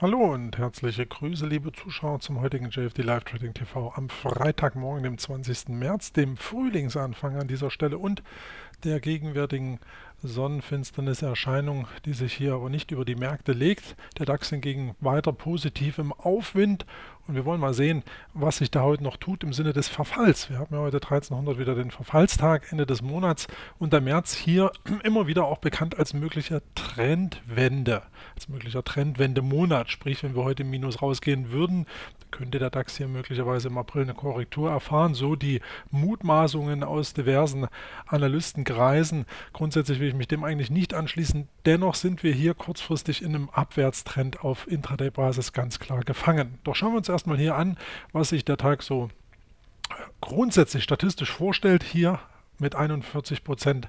Hallo und herzliche Grüße, liebe Zuschauer, zum heutigen JFD Live Trading TV am Freitagmorgen, dem 20. März, dem Frühlingsanfang an dieser Stelle und der gegenwärtigen Sonnenfinsterniserscheinung, die sich hier aber nicht über die Märkte legt. Der DAX hingegen weiter positiv im Aufwind und wir wollen mal sehen, was sich da heute noch tut im Sinne des Verfalls. Wir haben ja heute 1300 wieder den Verfallstag, Ende des Monats und der März hier immer wieder auch bekannt als möglicher Trendwende, als möglicher Trendwendemonat. Sprich, wenn wir heute im Minus rausgehen würden, könnte der DAX hier möglicherweise im April eine Korrektur erfahren. So die Mutmaßungen aus diversen Analystenkreisen. Grundsätzlich will ich mich dem eigentlich nicht anschließen. Dennoch sind wir hier kurzfristig in einem Abwärtstrend auf Intraday-Basis ganz klar gefangen. Doch schauen wir uns erstmal hier an, was sich der Tag so grundsätzlich statistisch vorstellt. Hier mit 41 Prozent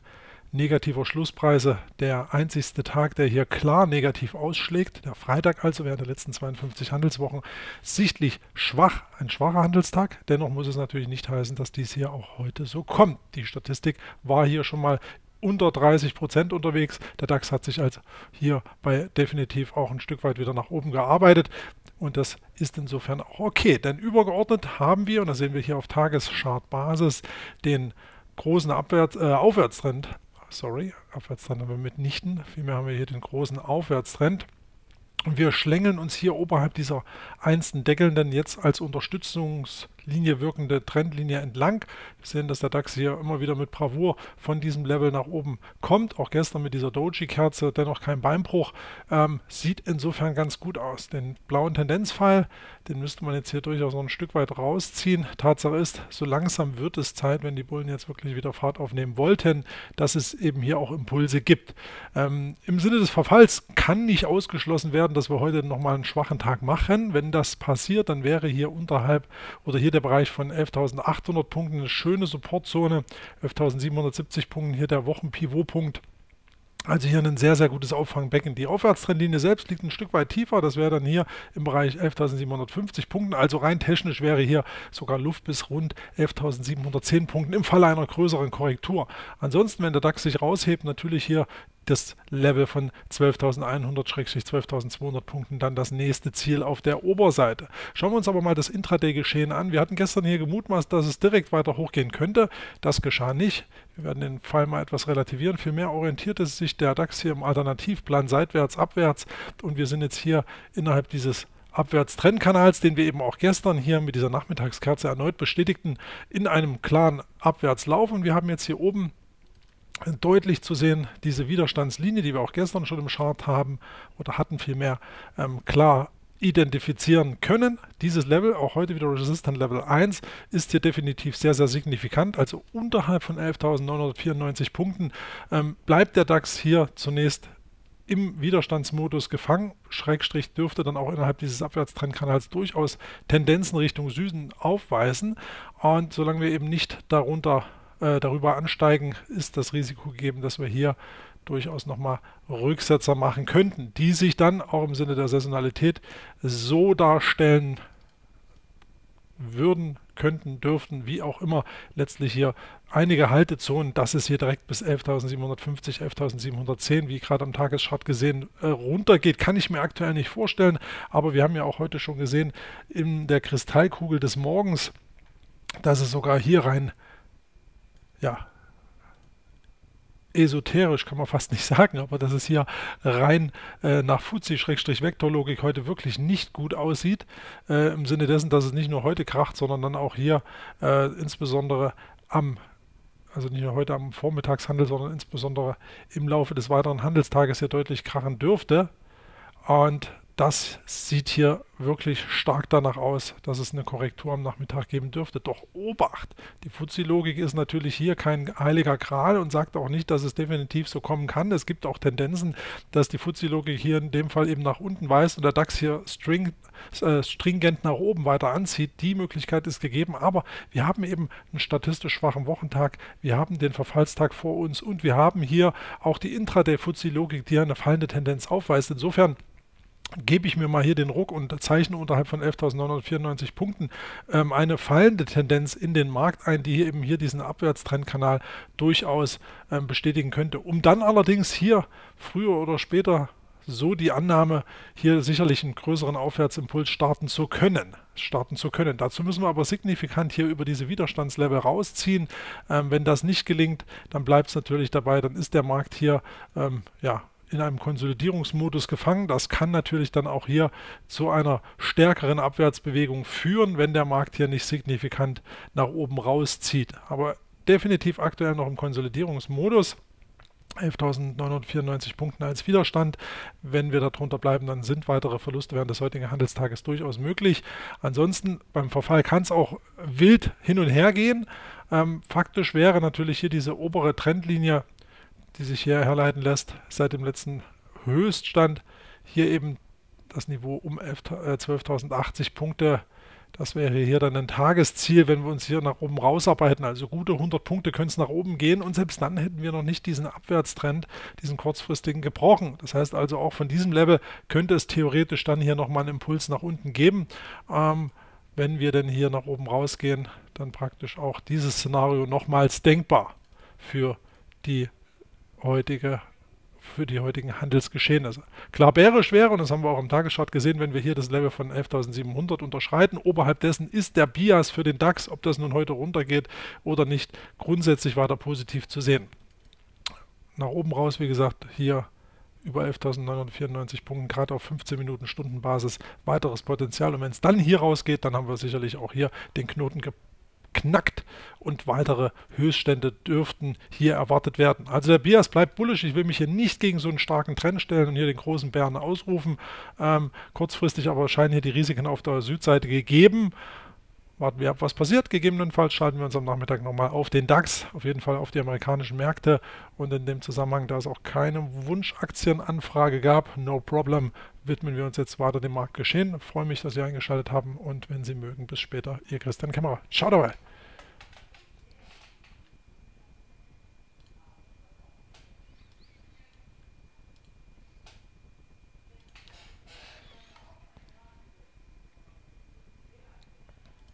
negativer Schlusspreise der einzigste Tag, der hier klar negativ ausschlägt. Der Freitag also während der letzten 52 Handelswochen sichtlich schwach, ein schwacher Handelstag. Dennoch muss es natürlich nicht heißen, dass dies hier auch heute so kommt. Die Statistik war hier schon mal unter 30 Prozent unterwegs. Der DAX hat sich also hier bei definitiv auch ein Stück weit wieder nach oben gearbeitet. Und das ist insofern auch okay. Denn übergeordnet haben wir, und das sehen wir hier auf Tageschartbasis, den großen Abwärts, äh, Aufwärtstrend sorry, Abwärtstrend haben wir mitnichten. Vielmehr haben wir hier den großen Aufwärtstrend. Und wir schlängeln uns hier oberhalb dieser einzelnen deckelnden, jetzt als Unterstützungslinie wirkende Trendlinie entlang. Wir sehen, dass der DAX hier immer wieder mit Bravour von diesem Level nach oben kommt. Auch gestern mit dieser Doji-Kerze, dennoch kein Beinbruch. Ähm, sieht insofern ganz gut aus. Den blauen Tendenzpfeil, den müsste man jetzt hier durchaus noch ein Stück weit rausziehen. Tatsache ist, so langsam wird es Zeit, wenn die Bullen jetzt wirklich wieder Fahrt aufnehmen wollten, dass es eben hier auch Impulse gibt. Ähm, Im Sinne des Verfalls kann nicht ausgeschlossen werden, dass wir heute nochmal einen schwachen Tag machen. Wenn das passiert, dann wäre hier unterhalb oder hier der Bereich von 11.800 Punkten eine schöne Supportzone. 11.770 Punkten hier der Wochenpivotpunkt. Also hier ein sehr, sehr gutes Auffangbecken. Die Aufwärtstrendlinie selbst liegt ein Stück weit tiefer. Das wäre dann hier im Bereich 11.750 Punkten. Also rein technisch wäre hier sogar Luft bis rund 11.710 Punkten im Falle einer größeren Korrektur. Ansonsten, wenn der DAX sich raushebt, natürlich hier das Level von 12.100-12.200 Punkten dann das nächste Ziel auf der Oberseite. Schauen wir uns aber mal das Intraday-Geschehen an. Wir hatten gestern hier gemutmaßt, dass es direkt weiter hochgehen könnte. Das geschah nicht. Wir werden den Fall mal etwas relativieren. Vielmehr orientierte sich der DAX hier im Alternativplan seitwärts, abwärts und wir sind jetzt hier innerhalb dieses Abwärtstrendkanals, den wir eben auch gestern hier mit dieser Nachmittagskerze erneut bestätigten, in einem klaren Abwärtslauf. Und wir haben jetzt hier oben deutlich zu sehen, diese Widerstandslinie, die wir auch gestern schon im Chart haben oder hatten vielmehr ähm, klar identifizieren können. Dieses Level, auch heute wieder Resistant Level 1, ist hier definitiv sehr, sehr signifikant. Also unterhalb von 11.994 Punkten ähm, bleibt der DAX hier zunächst im Widerstandsmodus gefangen. Schrägstrich dürfte dann auch innerhalb dieses Abwärtstrendkanals durchaus Tendenzen Richtung Süden aufweisen. Und solange wir eben nicht darunter äh, darüber ansteigen, ist das Risiko gegeben, dass wir hier durchaus nochmal Rücksetzer machen könnten, die sich dann auch im Sinne der Saisonalität so darstellen würden, könnten, dürften, wie auch immer, letztlich hier einige Haltezonen, dass es hier direkt bis 11.750, 11.710, wie gerade am Tageschart gesehen, äh, runtergeht, kann ich mir aktuell nicht vorstellen. Aber wir haben ja auch heute schon gesehen, in der Kristallkugel des Morgens, dass es sogar hier rein ja, esoterisch kann man fast nicht sagen, aber dass es hier rein äh, nach Fuzzi-Vektorlogik heute wirklich nicht gut aussieht, äh, im Sinne dessen, dass es nicht nur heute kracht, sondern dann auch hier äh, insbesondere am also nicht nur heute am Vormittagshandel, sondern insbesondere im Laufe des weiteren Handelstages hier deutlich krachen dürfte. Und das sieht hier wirklich stark danach aus, dass es eine Korrektur am Nachmittag geben dürfte. Doch Obacht! Die Fuzzi-Logik ist natürlich hier kein heiliger Gral und sagt auch nicht, dass es definitiv so kommen kann. Es gibt auch Tendenzen, dass die Fuzzi-Logik hier in dem Fall eben nach unten weist und der DAX hier string, äh, stringent nach oben weiter anzieht. Die Möglichkeit ist gegeben, aber wir haben eben einen statistisch schwachen Wochentag, wir haben den Verfallstag vor uns und wir haben hier auch die Intraday-Fuzzi-Logik, die eine fallende Tendenz aufweist. Insofern gebe ich mir mal hier den Ruck und zeichne unterhalb von 11.994 Punkten ähm, eine fallende Tendenz in den Markt ein, die eben hier diesen Abwärtstrendkanal durchaus ähm, bestätigen könnte. Um dann allerdings hier früher oder später so die Annahme, hier sicherlich einen größeren Aufwärtsimpuls starten zu können. Starten zu können. Dazu müssen wir aber signifikant hier über diese Widerstandslevel rausziehen. Ähm, wenn das nicht gelingt, dann bleibt es natürlich dabei, dann ist der Markt hier ähm, ja, in einem Konsolidierungsmodus gefangen. Das kann natürlich dann auch hier zu einer stärkeren Abwärtsbewegung führen, wenn der Markt hier nicht signifikant nach oben rauszieht. Aber definitiv aktuell noch im Konsolidierungsmodus. 11.994 Punkten als Widerstand. Wenn wir darunter bleiben, dann sind weitere Verluste während des heutigen Handelstages durchaus möglich. Ansonsten beim Verfall kann es auch wild hin und her gehen. Ähm, faktisch wäre natürlich hier diese obere Trendlinie die sich hier herleiten lässt, seit dem letzten Höchststand. Hier eben das Niveau um 12.080 äh, Punkte. Das wäre hier dann ein Tagesziel, wenn wir uns hier nach oben rausarbeiten. Also gute 100 Punkte können es nach oben gehen und selbst dann hätten wir noch nicht diesen Abwärtstrend, diesen kurzfristigen gebrochen. Das heißt also auch von diesem Level könnte es theoretisch dann hier nochmal einen Impuls nach unten geben. Ähm, wenn wir denn hier nach oben rausgehen, dann praktisch auch dieses Szenario nochmals denkbar für die heutige für die heutigen Handelsgeschehnisse. Klar bärisch wäre, und das haben wir auch im Tagesschart gesehen, wenn wir hier das Level von 11.700 unterschreiten. Oberhalb dessen ist der Bias für den DAX, ob das nun heute runtergeht oder nicht, grundsätzlich weiter positiv zu sehen. Nach oben raus, wie gesagt, hier über 11.994 Punkten, gerade auf 15 Minuten Stundenbasis, weiteres Potenzial. Und wenn es dann hier rausgeht, dann haben wir sicherlich auch hier den Knoten gepackt knackt und weitere Höchststände dürften hier erwartet werden. Also der Bias bleibt bullisch. Ich will mich hier nicht gegen so einen starken Trend stellen und hier den großen Bären ausrufen. Ähm, kurzfristig aber scheinen hier die Risiken auf der Südseite gegeben. Warten wir ab, was passiert. Gegebenenfalls schalten wir uns am Nachmittag nochmal auf den DAX, auf jeden Fall auf die amerikanischen Märkte. Und in dem Zusammenhang, da es auch keine Wunschaktienanfrage gab, no problem, widmen wir uns jetzt weiter dem Marktgeschehen. Ich freue mich, dass Sie eingeschaltet haben und wenn Sie mögen, bis später. Ihr Christian Kämmerer. Ciao dabei.